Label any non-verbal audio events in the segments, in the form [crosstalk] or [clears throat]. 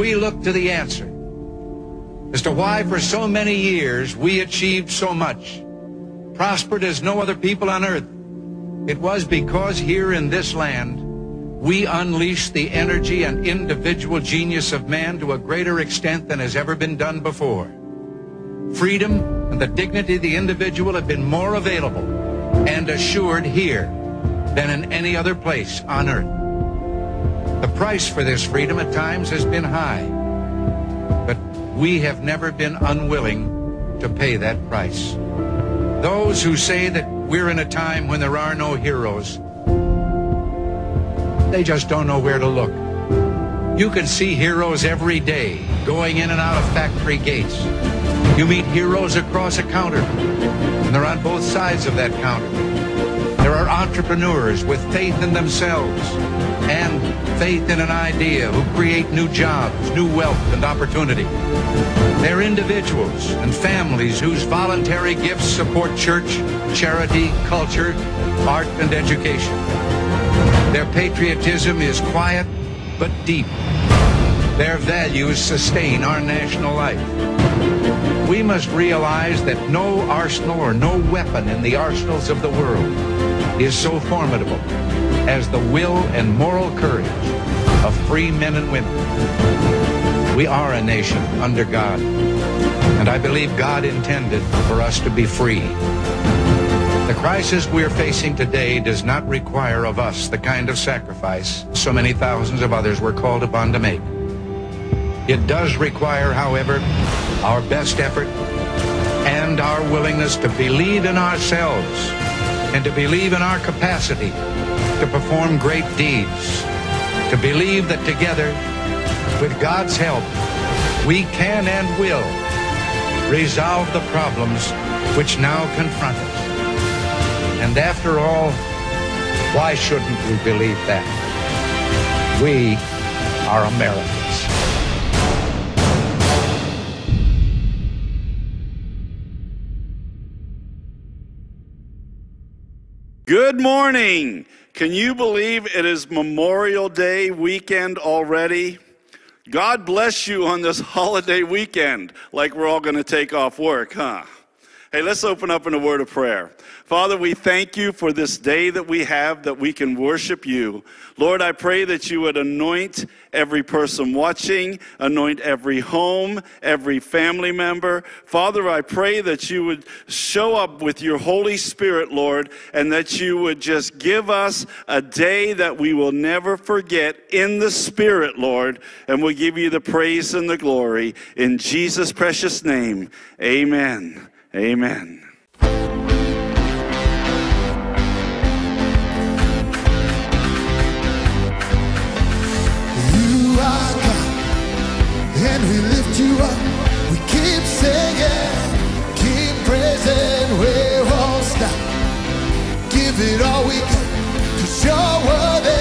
we look to the answer as to why for so many years we achieved so much, prospered as no other people on earth, it was because here in this land we unleashed the energy and individual genius of man to a greater extent than has ever been done before. Freedom and the dignity of the individual have been more available and assured here than in any other place on earth. The price for this freedom at times has been high, but we have never been unwilling to pay that price. Those who say that we're in a time when there are no heroes, they just don't know where to look. You can see heroes every day going in and out of factory gates. You meet heroes across a counter, and they're on both sides of that counter. There are entrepreneurs with faith in themselves and faith in an idea who create new jobs, new wealth, and opportunity. They're individuals and families whose voluntary gifts support church, charity, culture, art, and education. Their patriotism is quiet but deep. Their values sustain our national life. We must realize that no arsenal or no weapon in the arsenals of the world is so formidable as the will and moral courage of free men and women. We are a nation under God, and I believe God intended for us to be free. The crisis we're facing today does not require of us the kind of sacrifice so many thousands of others were called upon to make. It does require, however, our best effort and our willingness to believe in ourselves and to believe in our capacity to perform great deeds, to believe that together, with God's help, we can and will resolve the problems which now confront us. And after all, why shouldn't we believe that? We are Americans. Good morning. Can you believe it is Memorial Day weekend already? God bless you on this [laughs] holiday weekend, like we're all going to take off work, huh? Hey, let's open up in a word of prayer. Father, we thank you for this day that we have that we can worship you. Lord, I pray that you would anoint every person watching, anoint every home, every family member. Father, I pray that you would show up with your Holy Spirit, Lord, and that you would just give us a day that we will never forget in the Spirit, Lord, and we'll give you the praise and the glory. In Jesus' precious name, amen. Amen. You are God, and we lift you up. We keep singing, keep praising, we won't stop. Give it all we got, cause you're worthy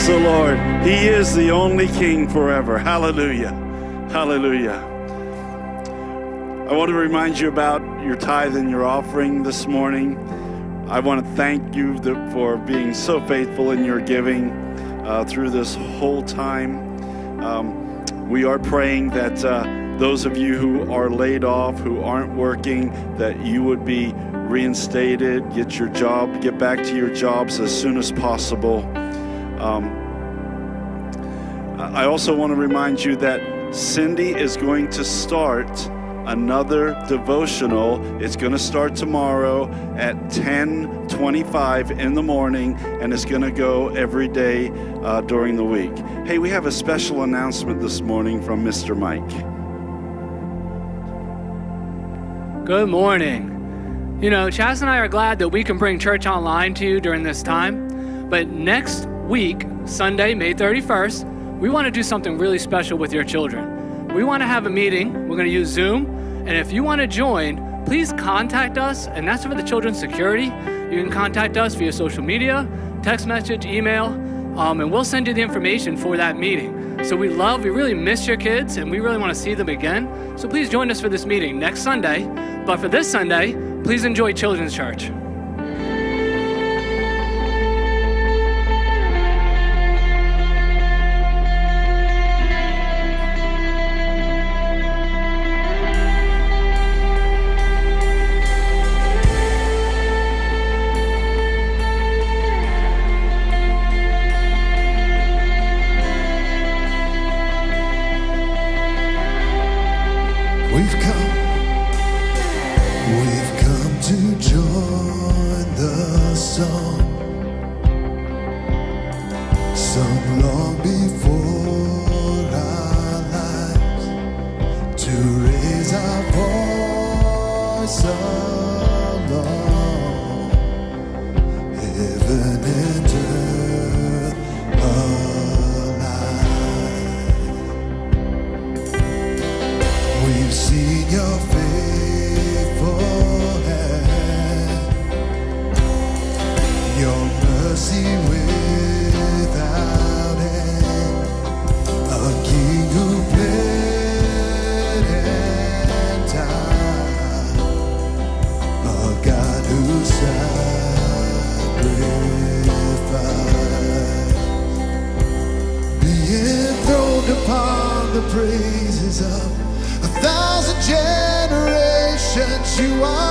Praise the Lord. He is the only King forever. Hallelujah. Hallelujah. I want to remind you about your tithe and your offering this morning. I want to thank you for being so faithful in your giving uh, through this whole time. Um, we are praying that uh, those of you who are laid off, who aren't working, that you would be reinstated, get your job, get back to your jobs as soon as possible. Um, I also want to remind you that Cindy is going to start another devotional. It's going to start tomorrow at 10:25 in the morning, and it's going to go every day uh, during the week. Hey, we have a special announcement this morning from Mr. Mike. Good morning. You know, Chaz and I are glad that we can bring church online to you during this time. But next week, Sunday, May 31st, we want to do something really special with your children. We want to have a meeting. We're going to use Zoom. And if you want to join, please contact us. And that's for the children's security. You can contact us via social media, text message, email, um, and we'll send you the information for that meeting. So we love, we really miss your kids, and we really want to see them again. So please join us for this meeting next Sunday. But for this Sunday, please enjoy Children's Church. We've come, You are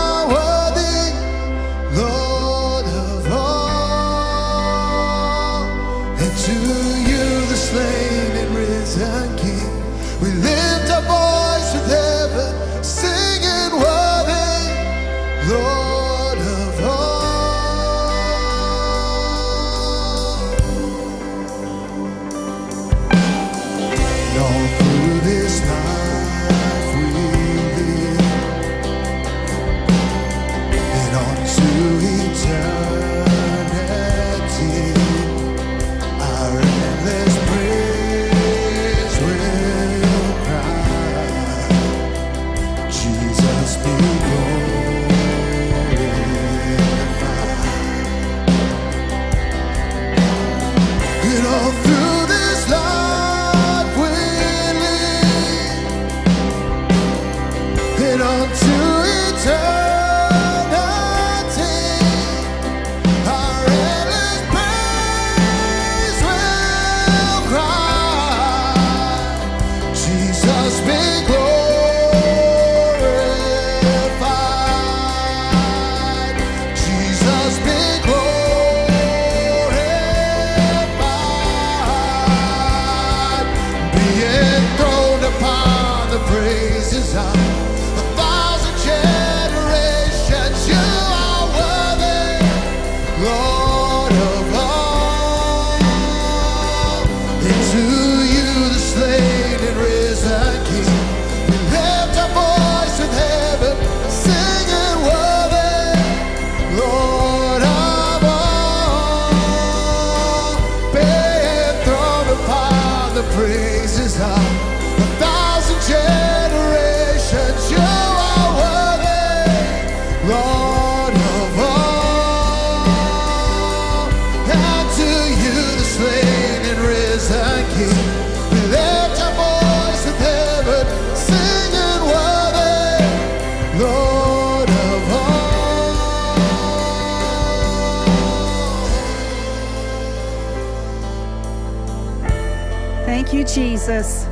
Jesus.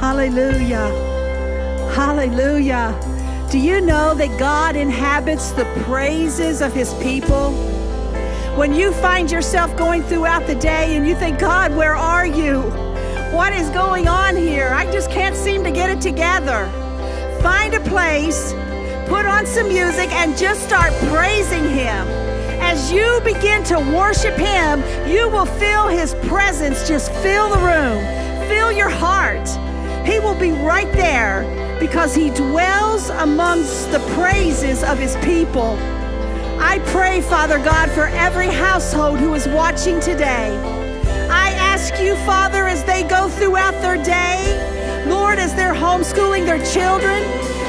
Hallelujah. Hallelujah. Do you know that God inhabits the praises of his people? When you find yourself going throughout the day and you think, God, where are you? What is going on here? I just can't seem to get it together. Find a place, put on some music, and just start praising him. As you begin to worship him, you will feel his presence just fill the room, fill your heart. He will be right there because he dwells amongst the praises of his people. I pray, Father God, for every household who is watching today. I ask you, Father, as they go throughout their day, Lord, as they're homeschooling their children,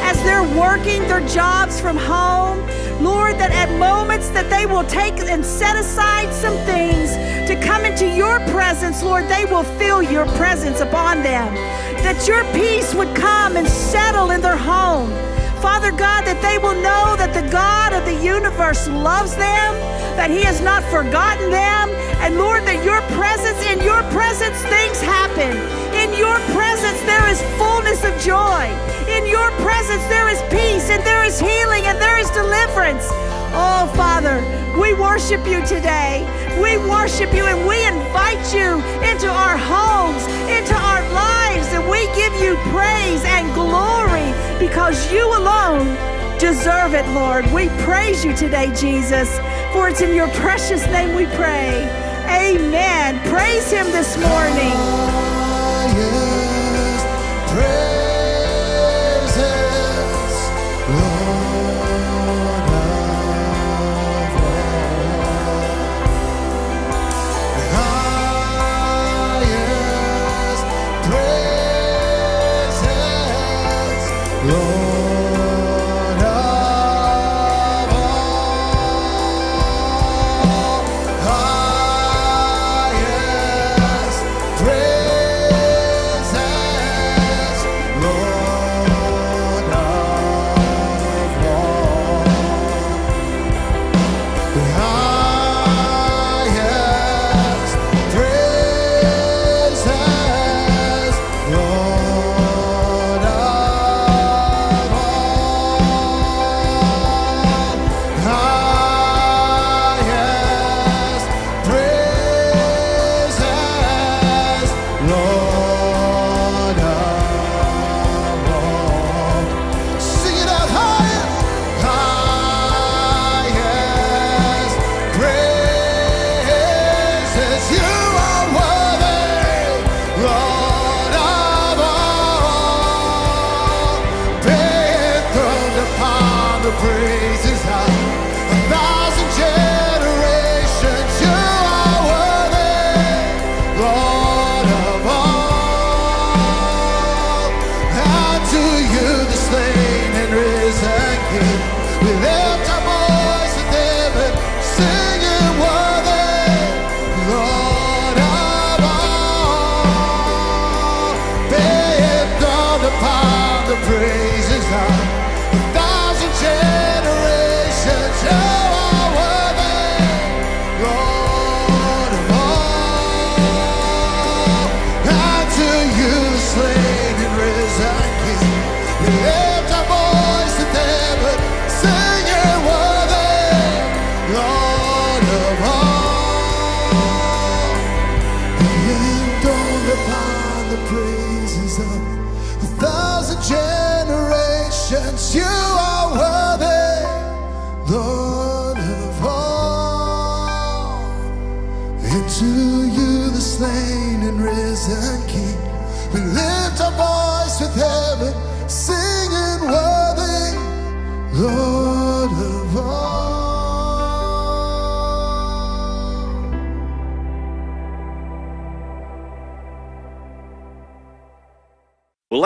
as they're working their jobs from home, Lord, that at moments that they will take and set aside some things to come into your presence, Lord, they will feel your presence upon them. That your peace would come and settle in their home. Father God, that they will know that the God of the universe loves them, that He has not forgotten them, and Lord, that your presence, in your presence, things happen. In your presence, there is fullness of joy. In your presence, there is peace, and there is healing, and there is deliverance. Oh, Father, we worship you today. We worship you and we invite you into our homes, into our lives, and we give you praise and glory because you alone deserve it, Lord. We praise you today, Jesus, for it's in your precious name we pray. Amen. Praise him this morning.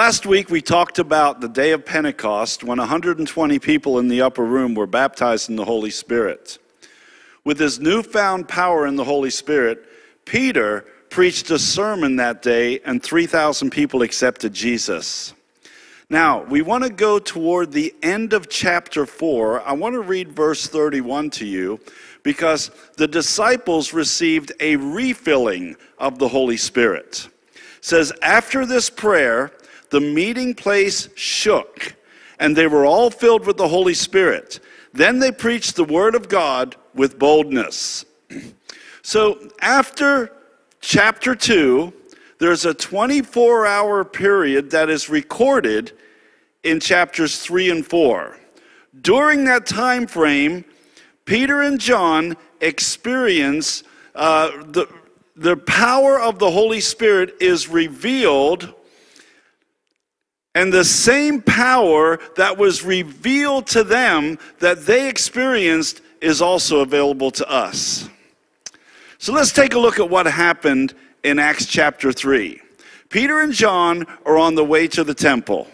Last week we talked about the day of Pentecost when 120 people in the upper room were baptized in the Holy Spirit. With his newfound power in the Holy Spirit, Peter preached a sermon that day and 3,000 people accepted Jesus. Now, we want to go toward the end of chapter 4. I want to read verse 31 to you because the disciples received a refilling of the Holy Spirit. says, After this prayer, the meeting place shook, and they were all filled with the Holy Spirit. Then they preached the word of God with boldness. [clears throat] So after chapter 2, there's a 24 hour period that is recorded in chapters 3 and 4. During that time frame, Peter and John experience uh, the, the power of the Holy Spirit is revealed, and the same power that was revealed to them that they experienced is also available to us. So let's take a look at what happened in Acts chapter 3. Peter and John are on the way to the temple.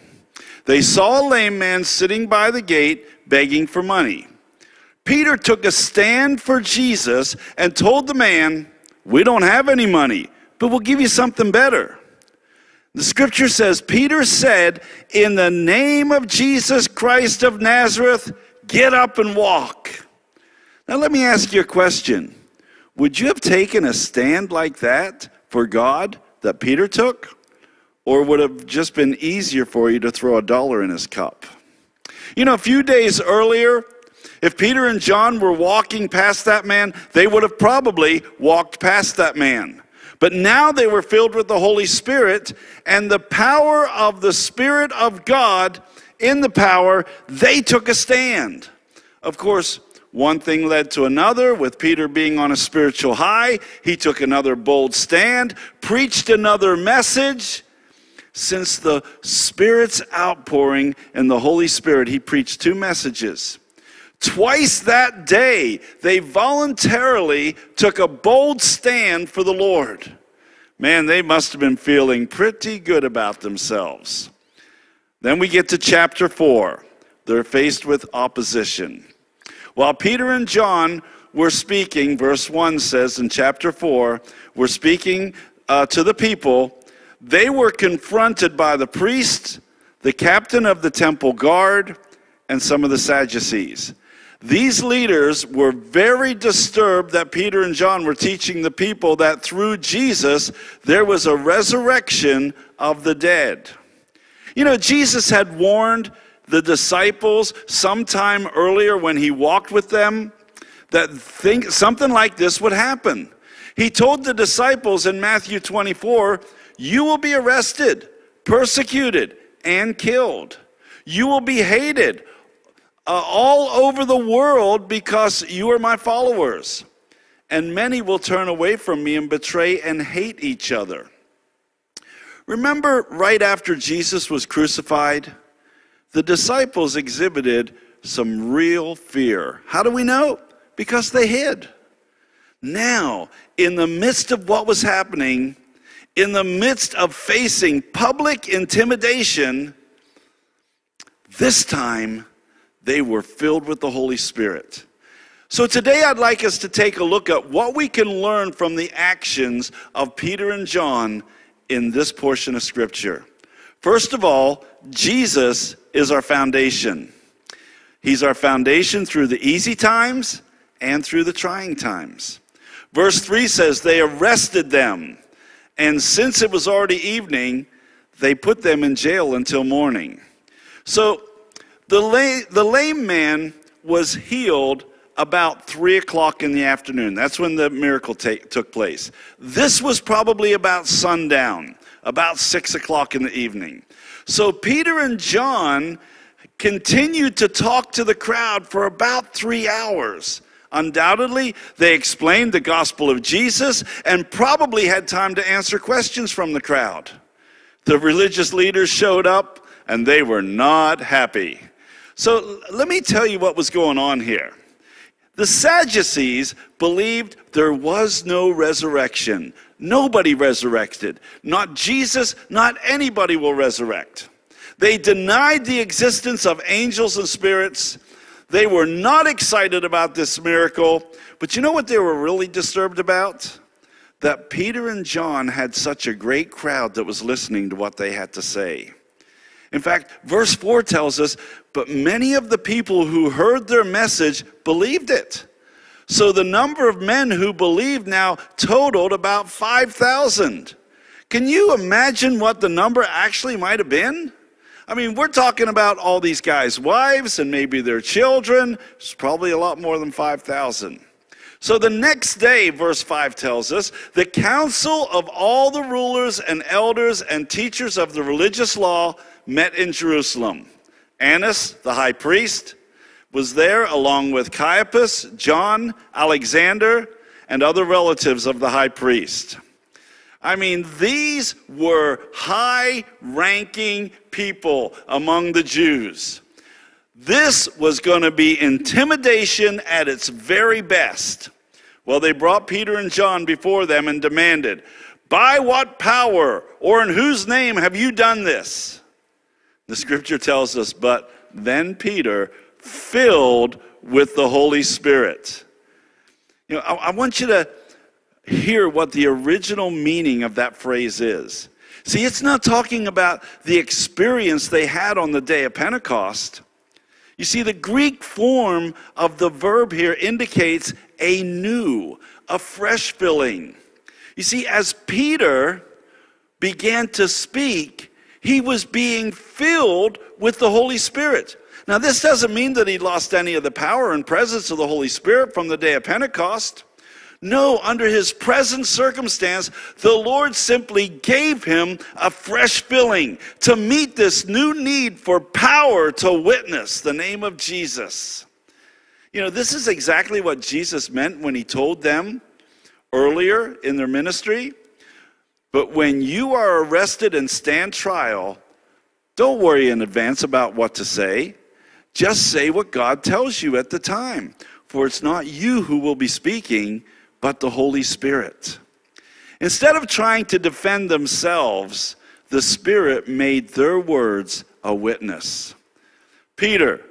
They saw a lame man sitting by the gate begging for money. Peter took a stand for Jesus and told the man, We don't have any money, but we'll give you something better. The scripture says, Peter said, In the name of Jesus Christ of Nazareth, get up and walk. Now, let me ask you a question. Would you have taken a stand like that for God that Peter took? Or would it have just been easier for you to throw a dollar in his cup? You know, a few days earlier, if Peter and John were walking past that man, they would have probably walked past that man. But now they were filled with the Holy Spirit, and the power of the Spirit of God in the power, they took a stand. Of course, one thing led to another, with Peter being on a spiritual high. He took another bold stand, preached another message. Since the Spirit's outpouring and the Holy Spirit, he preached two messages. Twice that day, they voluntarily took a bold stand for the Lord. Man, they must have been feeling pretty good about themselves. Then we get to chapter 4. They're faced with opposition. While Peter and John were speaking, verse 1 says in chapter 4, were speaking uh, to the people, they were confronted by the priest, the captain of the temple guard, and some of the Sadducees. These leaders were very disturbed that Peter and John were teaching the people that through Jesus there was a resurrection of the dead. You know, Jesus had warned the disciples sometime earlier when he walked with them that think, something like this would happen. He told the disciples in Matthew 24, You will be arrested, persecuted, and killed. You will be hated uh, all over the world because you are my followers. And many will turn away from me and betray and hate each other. Remember, right after Jesus was crucified, the disciples exhibited some real fear. How do we know? Because they hid. Now, in the midst of what was happening, in the midst of facing public intimidation, this time they were filled with the Holy Spirit. So today I'd like us to take a look at what we can learn from the actions of Peter and John in this portion of Scripture. First of all, Jesus is our foundation. He's our foundation through the easy times and through the trying times. Verse 3 says, They arrested them, and since it was already evening, they put them in jail until morning. So the, lame, the lame man was healed about 3 o'clock in the afternoon. That's when the miracle take, took place. This was probably about sundown, about 6 o'clock in the evening. So Peter and John continued to talk to the crowd for about three hours. Undoubtedly, they explained the gospel of Jesus and probably had time to answer questions from the crowd. The religious leaders showed up and they were not happy. So let me tell you what was going on here. The Sadducees believed there was no resurrection. Nobody resurrected. Not Jesus, not anybody will resurrect. They denied the existence of angels and spirits. They were not excited about this miracle. But you know what they were really disturbed about? That Peter and John had such a great crowd that was listening to what they had to say. In fact, verse 4 tells us, but many of the people who heard their message believed it. So the number of men who believed now totaled about 5,000. Can you imagine what the number actually might have been? I mean, we're talking about all these guys' wives and maybe their children. It's probably a lot more than 5,000. So the next day, verse 5 tells us, the council of all the rulers and elders and teachers of the religious law met in Jerusalem. Annas, the high priest, was there along with Caiaphas, John, Alexander, and other relatives of the high priest. I mean, these were high ranking people among the Jews. This was going to be intimidation at its very best. Well, they brought Peter and John before them and demanded, By what power or in whose name have you done this? The scripture tells us, But then Peter, filled with the Holy Spirit. You know, I, I want you to hear what the original meaning of that phrase is. See, it's not talking about the experience they had on the day of Pentecost. You see, the Greek form of the verb here indicates a new, a fresh filling. You see, as Peter began to speak, he was being filled with the Holy Spirit. Now, this doesn't mean that he lost any of the power and presence of the Holy Spirit from the day of Pentecost. No, under his present circumstance, the Lord simply gave him a fresh filling to meet this new need for power to witness the name of Jesus. You know, this is exactly what Jesus meant when he told them earlier in their ministry. But when you are arrested and stand trial, don't worry in advance about what to say. Just say what God tells you at the time, for it's not you who will be speaking but the Holy Spirit. Instead of trying to defend themselves, the Spirit made their words a witness. Peter,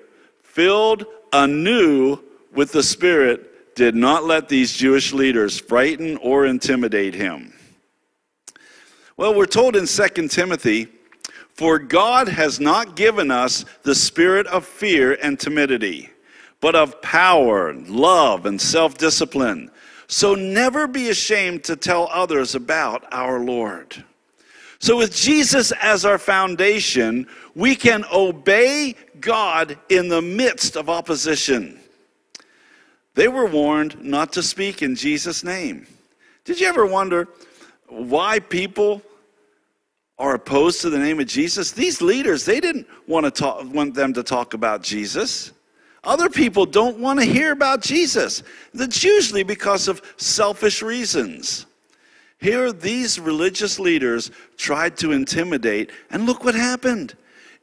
filled anew with the Spirit, did not let these Jewish leaders frighten or intimidate him. Well, we're told in 2 Timothy, for God has not given us the spirit of fear and timidity, but of power, love, and self discipline. So never be ashamed to tell others about our Lord. So, with Jesus as our foundation, we can obey God in the midst of opposition. They were warned not to speak in Jesus' name. Did you ever wonder why people are opposed to the name of Jesus? These leaders, they didn't want to talk, want them to talk about Jesus. Other people don't want to hear about Jesus. That's usually because of selfish reasons. Here, these religious leaders tried to intimidate, and look what happened.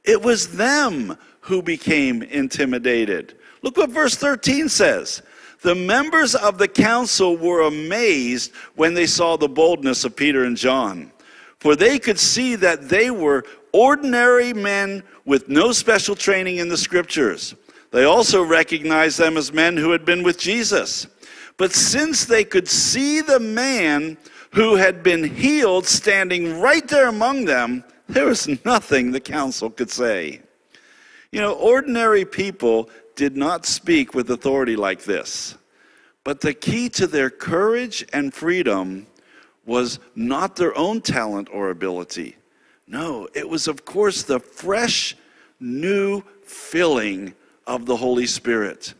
It was them who became intimidated. Look what verse 13 says. The members of the council were amazed when they saw the boldness of Peter and John, for they could see that they were ordinary men with no special training in the scriptures. They also recognized them as men who had been with Jesus. But since they could see the man who had been healed standing right there among them, there was [laughs] nothing the council could say. You know, ordinary people did not speak with authority like this. But the key to their courage and freedom was not their own talent or ability. No, it was, of course, the fresh, new filling of the Holy Spirit.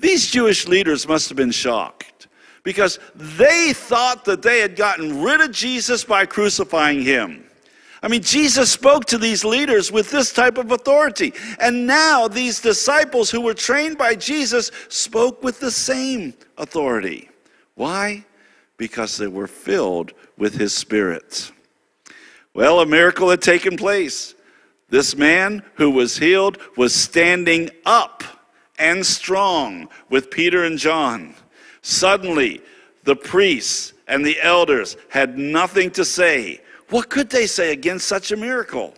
These Jewish leaders must have been shocked because they thought that they had gotten rid of Jesus by crucifying him. I mean, Jesus spoke to these leaders with this type of authority. And now these disciples who were trained by Jesus spoke with the same authority. Why? Because they were filled with his Spirit. Well, a miracle had taken place. This man who was healed was standing up and strong with Peter and John. Suddenly, the priests and the elders had nothing to say. What could they say against such a miracle?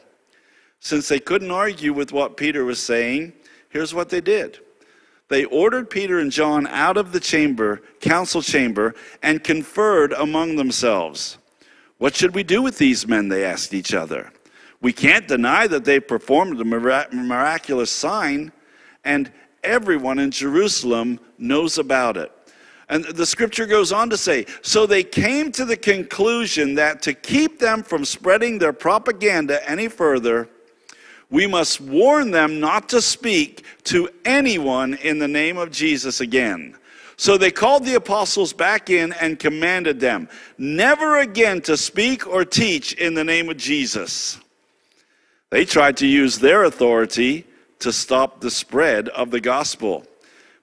Since they couldn't argue with what Peter was saying, here's what they did. They ordered Peter and John out of the chamber, council chamber, and conferred among themselves. What should we do with these men? They asked each other. We can't deny that they performed a miraculous sign, and everyone in Jerusalem knows about it. And the scripture goes on to say, so they came to the conclusion that to keep them from spreading their propaganda any further, we must warn them not to speak to anyone in the name of Jesus again. So they called the apostles back in and commanded them never again to speak or teach in the name of Jesus. They tried to use their authority to stop the spread of the gospel.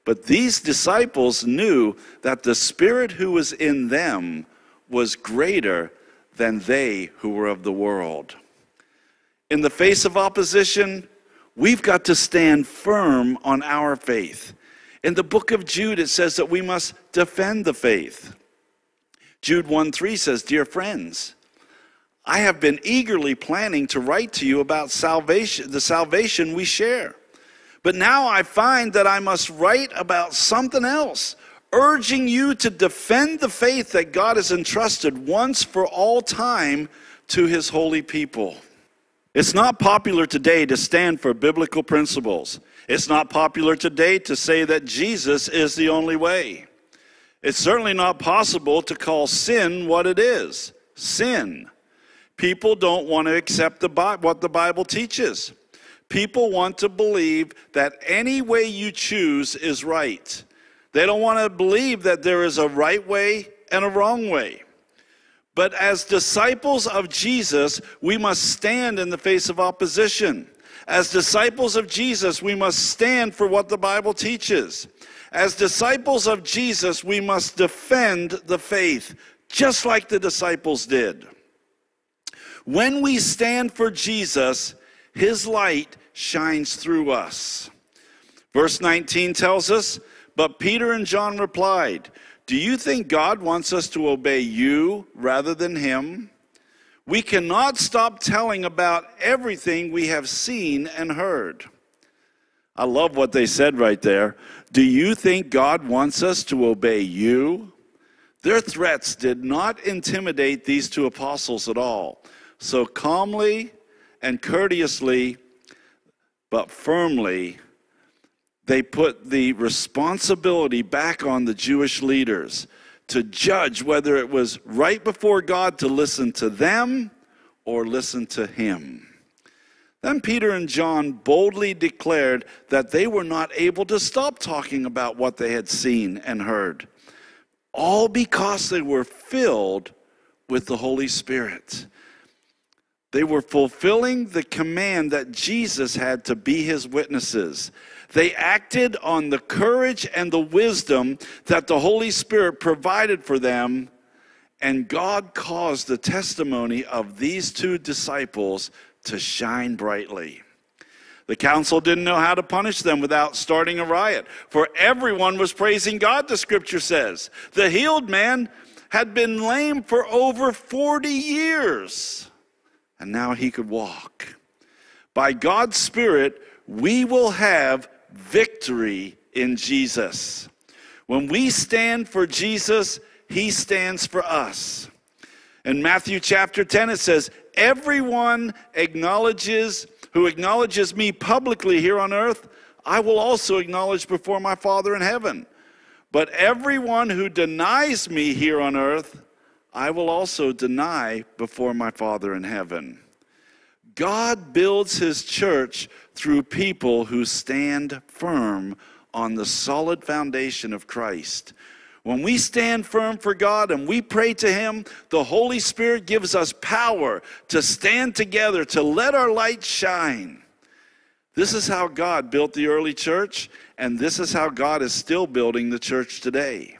But these disciples knew that the Spirit who was in them was greater than they who were of the world. In the face of opposition, we've got to stand firm on our faith. In the book of Jude, it says that we must defend the faith. Jude 1 3 says, Dear friends, I have been eagerly planning to write to you about salvation, the salvation we share. But now I find that I must write about something else, urging you to defend the faith that God has entrusted once for all time to his holy people. It's not popular today to stand for biblical principles. It's not popular today to say that Jesus is the only way. It's certainly not possible to call sin what it is sin. People don't want to accept the, what the Bible teaches. People want to believe that any way you choose is right. They don't want to believe that there is a right way and a wrong way. But as disciples of Jesus, we must stand in the face of opposition. As disciples of Jesus, we must stand for what the Bible teaches. As disciples of Jesus, we must defend the faith, just like the disciples did. When we stand for Jesus, his light shines through us. Verse 19 tells us, But Peter and John replied, Do you think God wants us to obey you rather than him? We cannot stop telling about everything we have seen and heard. I love what they said right there. Do you think God wants us to obey you? Their threats did not intimidate these two apostles at all. So calmly and courteously, but firmly, they put the responsibility back on the Jewish leaders to judge whether it was right before God to listen to them or listen to him. Then Peter and John boldly declared that they were not able to stop talking about what they had seen and heard, all because they were filled with the Holy Spirit. They were fulfilling the command that Jesus had to be his witnesses. They acted on the courage and the wisdom that the Holy Spirit provided for them, and God caused the testimony of these two disciples to shine brightly. The council didn't know how to punish them without starting a riot, for everyone was praising God, the scripture says. The healed man had been lame for over 40 years and now he could walk. By God's Spirit, we will have victory in Jesus. When we stand for Jesus, he stands for us. In Matthew chapter 10, it says, Everyone acknowledges who acknowledges me publicly here on earth, I will also acknowledge before my Father in heaven. But everyone who denies me here on earth, I will also deny before my Father in heaven. God builds his church through people who stand firm on the solid foundation of Christ. When we stand firm for God and we pray to Him, the Holy Spirit gives us power to stand together, to let our light shine. This is how God built the early church, and this is how God is still building the church today.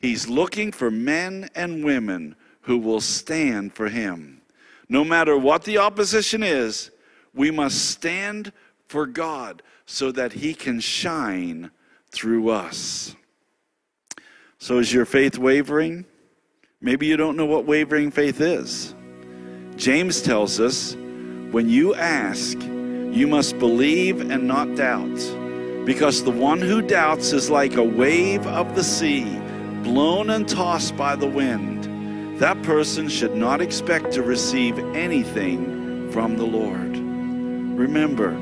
He's looking for men and women who will stand for him. No matter what the opposition is, we must stand for God so that he can shine through us. So, is your faith wavering? Maybe you don't know what wavering faith is. James tells us when you ask, you must believe and not doubt, because the one who doubts is like a wave of the sea blown and tossed by the wind, that person should not expect to receive anything from the Lord. Remember,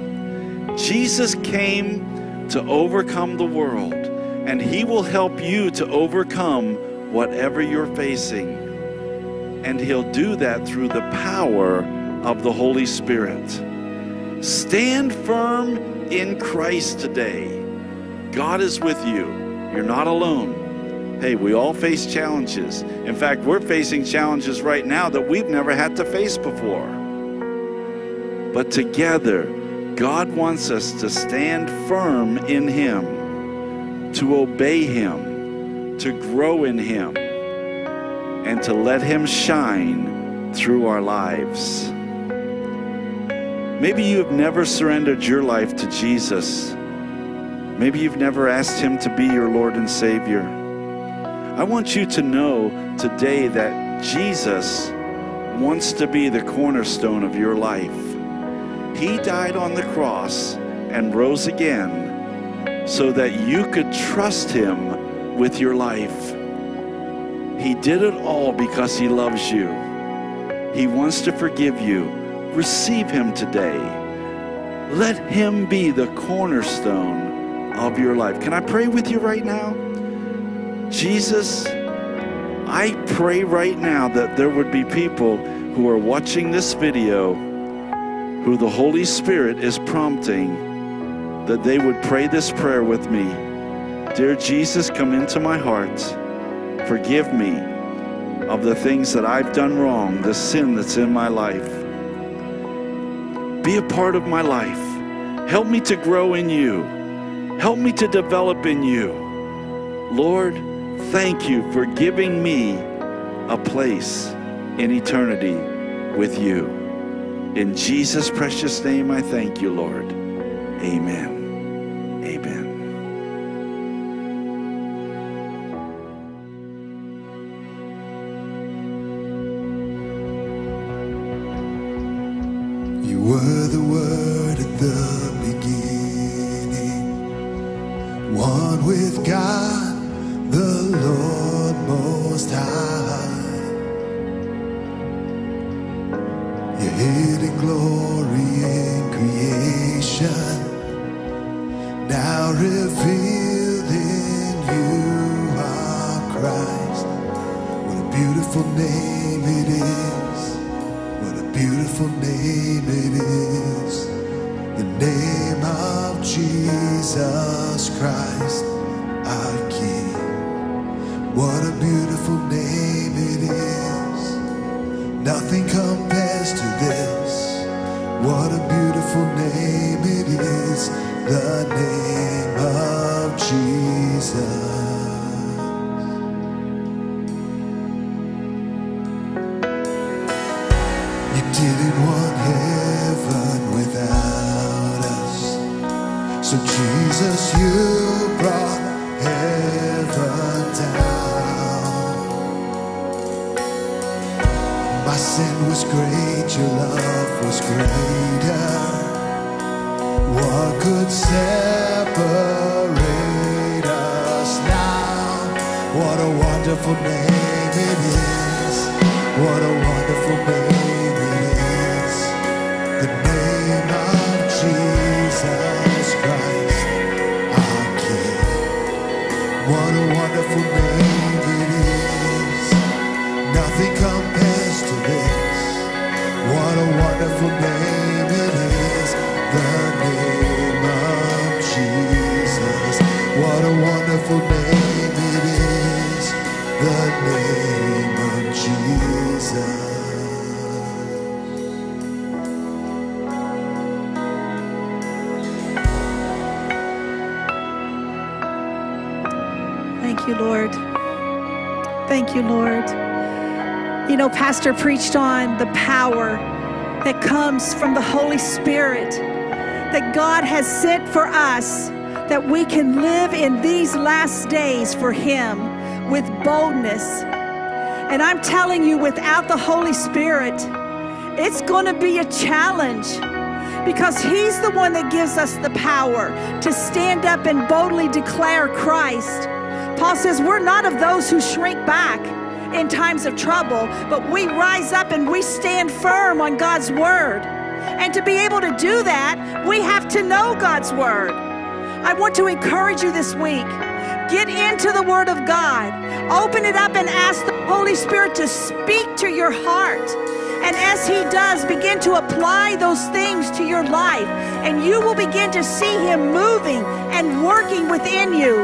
Jesus came to overcome the world, and He will help you to overcome whatever you're facing. And He'll do that through the power of the Holy Spirit. Stand firm in Christ today. God is with you. You're not alone. Hey, we all face challenges. In fact, we're facing challenges right now that we've never had to face before. But together, God wants us to stand firm in Him, to obey Him, to grow in Him, and to let Him shine through our lives. Maybe you have never surrendered your life to Jesus. Maybe you've never asked Him to be your Lord and Savior. I want you to know today that Jesus wants to be the cornerstone of your life. He died on the cross and rose again so that you could trust Him with your life. He did it all because He loves you. He wants to forgive you. Receive Him today. Let Him be the cornerstone of your life. Can I pray with you right now? Jesus, I pray right now that there would be people who are watching this video who the Holy Spirit is prompting that they would pray this prayer with me. Dear Jesus, come into my heart. Forgive me of the things that I've done wrong, the sin that's in my life. Be a part of my life. Help me to grow in you. Help me to develop in you. Lord, thank you for giving me a place in eternity with you. In Jesus' precious name, I thank you, Lord. Amen. Amen. You were the Word at the beginning, one with God, Most High. Your hidden glory in creation, now revealed What a wonderful name it is. What a wonderful name it is. The name of Jesus Christ, our King. What a wonderful name it is. Nothing compares to this. What a wonderful name it is. The name of Jesus. What a wonderful name Pastor preached on the power that comes from the Holy Spirit that God has sent for us that we can live in these last days for Him with boldness. And I'm telling you, without the Holy Spirit, it's going to be a challenge because He's the one that gives us the power to stand up and boldly declare Christ. Paul says, We're not of those who shrink back in times of trouble, but we rise up and we stand firm on God's word. And to be able to do that, we have to know God's word. I want to encourage you this week Get into the Word of God. Open it up and ask the Holy Spirit to speak to your heart. And as He does, begin to apply those things to your life. And you will begin to see Him moving and working within you.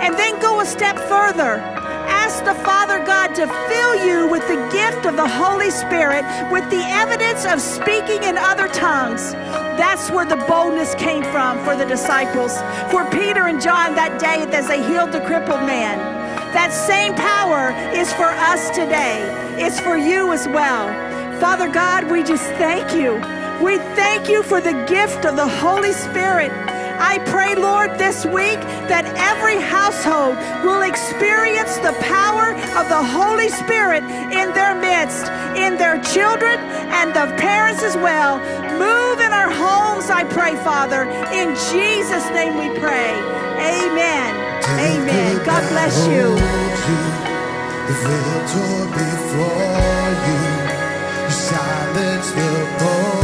And then go a step further. Ask the Father God to fill you with the gift of the Holy Spirit with the evidence of speaking in other tongues. That's where the boldness came from for the disciples, for Peter and John that day as they healed the crippled man. That same power is for us today. It's for you as well. Father God, we just thank you. We thank you for the gift of the Holy Spirit. I pray, Lord, this week that every household will experience the power of the Holy Spirit in their midst, in their children and the parents as well. Move homes, I pray, Father. In Jesus' name we pray. Amen. Amen. God bless you. The before you. You silenced the